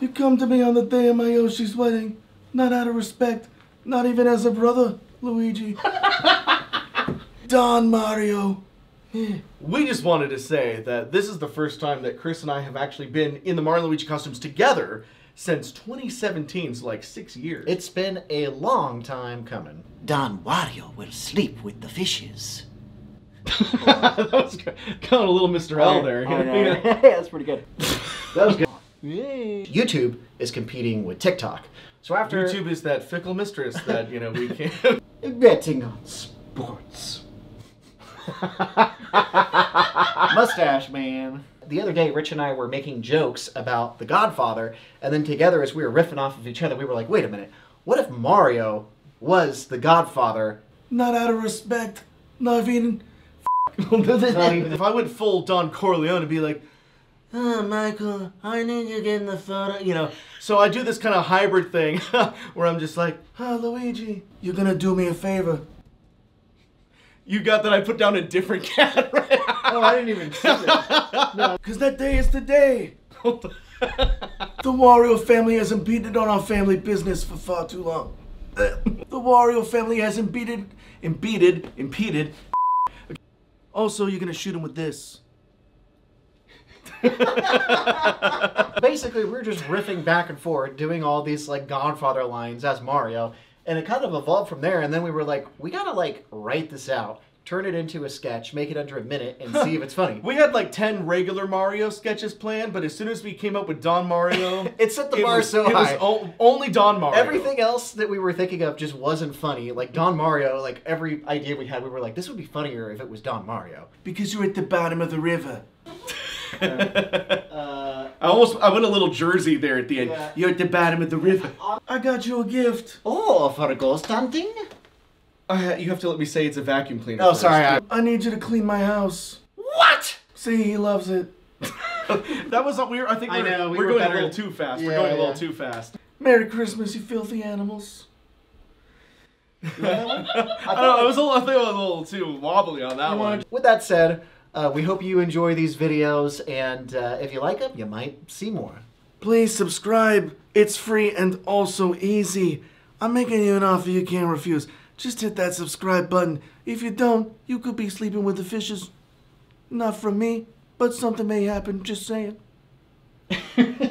You come to me on the day of my Yoshi's wedding, not out of respect, not even as a brother, Luigi. Don Mario. Eh. We just wanted to say that this is the first time that Chris and I have actually been in the Mario Luigi costumes together since 2017, so like six years. It's been a long time coming. Don Wario will sleep with the fishes. that was kind of a little Mr. L there. I know. yeah, that's pretty good. That was good. YouTube is competing with TikTok. So after YouTube is that fickle mistress that, you know, we can't. Betting on sports. Mustache Man. The other day, Rich and I were making jokes about The Godfather, and then together, as we were riffing off of each other, we were like, wait a minute, what if Mario was The Godfather? Not out of respect, not even. Not even if I went full Don Corleone and be like, oh, Michael, I need you to get the photo, you know. So I do this kind of hybrid thing where I'm just like, Oh, Luigi, you're gonna do me a favor. you got that I put down a different cat right Oh, I didn't even see that. No. Cause that day is the day. The Wario family hasn't impeded on our family business for far too long. The Wario family hasn't impeded, impeded, impeded. Also, you're gonna shoot him with this. Basically, we were just riffing back and forth, doing all these like Godfather lines as Mario, and it kind of evolved from there. And then we were like, we gotta like write this out, turn it into a sketch, make it under a minute, and see if it's funny. We had like 10 regular Mario sketches planned, but as soon as we came up with Don Mario, It set the it bar was, so it high. was o- only Don Mario. Everything else that we were thinking of just wasn't funny. Like Don Mario, like every idea we had, we were like, this would be funnier if it was Don Mario. Because you're at the bottom of the river. I almost I went a little Jersey there at the end. Yeah. You're at the bottom of the river. I got you a gift. Oh, for ghost hunting? Uh, you have to let me say it's a vacuum cleaner. Oh, first. sorry. I, I need you to clean my house. what? See, he loves it. that was we were, I think we're, know, we we're were going a little too fast. we're Yeah, going a little too fast. Merry Christmas, you filthy animals. I don't know. I was a little, I think I was a little too wobbly on that one. With that said, uh, we hope you enjoy these videos, and uh, if you like them, you might see more. Please subscribe. It's free and also easy. I'm making you an offer you can't refuse. Just hit that subscribe button. If you don't, you could be sleeping with the fishes. Not from me, but something may happen, just saying.